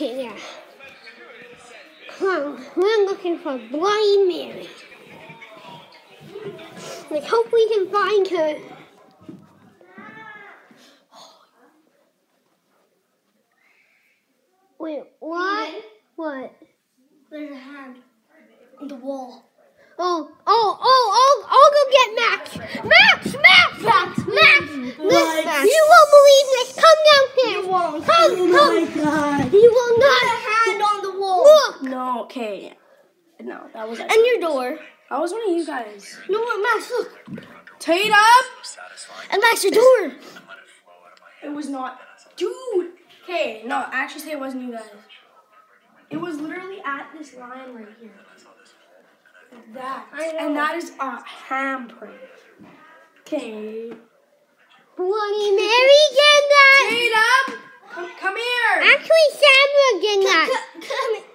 Okay, there. Come on, we're looking for Bloody Mary. Let's hope we can find her. Wait, what? What? There's a hand on the wall. Oh, oh, oh, oh, I'll go get Max. Max, Max, Max, Max. What? Max. You won't believe this. Come downstairs. You won't. Come, Oh come. my god. You will not. Hand on the wall. Look. No, okay. No, that was And your door. I was one of you guys. No, what, Max, look. It up. And Max, your door. It was not, dude. Okay, no, actually, say it wasn't you guys. It was literally at this line right here. That and that is a handprint. Okay. Bloody Mary did that. Come, come here. Actually, Sandra did that. Come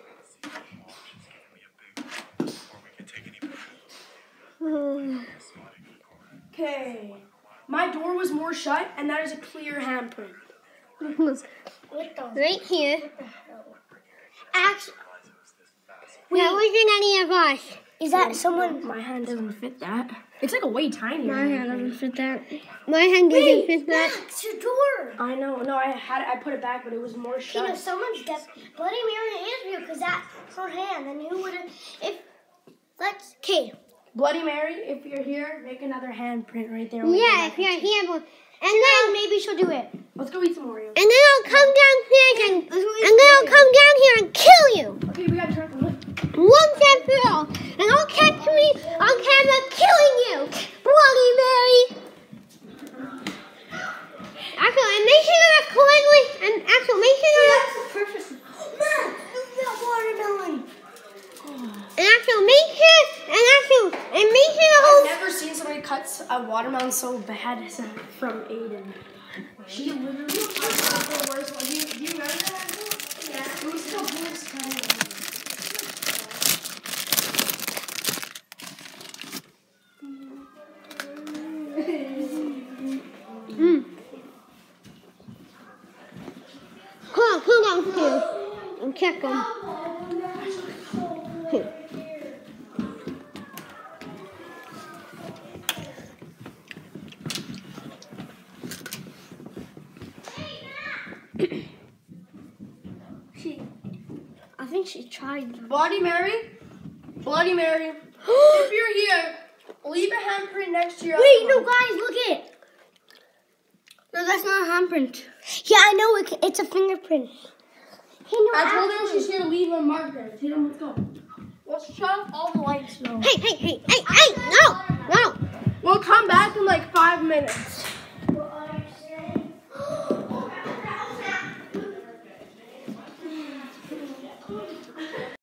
Okay. My door was more shut, and that is a clear handprint. What right here. Actually, That wasn't any of us. is that someone? My hand doesn't fit that. It's like a way tinier. My hand doesn't fit that. My hand doesn't fit that. Max, your door. I know. No, I had it. I put it back, but it was more shut. You know, someone's def- Bloody Mary is here because that's her hand. And who would have? If let's. Okay. Bloody Mary, if you're here, make another handprint right there. Yeah, if you're here, and then Maybe she'll do it. Let's go eat some Oreos. and then I'll come and Let's go eat and then I'll come down here and kill you. Okay, we gotta turn the. Once and for all. And I'll catch me on camera killing you. Bloody Mary. Actually, and make sure to record with, and actually, make sure to, Perfect. Max, look at that watermelon. and actually, make sure, and actually, and make sure to I've hold, never seen somebody cut a watermelon so bad as from Aiden. She literally cut the worst one. Do you, do you remember that? Yeah. It was the worst kind mm. Come on, come downstairs and check them. She, I think she tried. Bloody Mary, Bloody Mary. if you're here, leave a handprint next to your. Wait, no, guys, look it. No, that's not a handprint. Yeah, I know it, it's a fingerprint. Hey, no, I told her she's gonna leave a mark there. Tatum, let's go. Let's shut off all the lights though. Hey, hey, hey, hey, hey, no, no. We'll come back in like five minutes.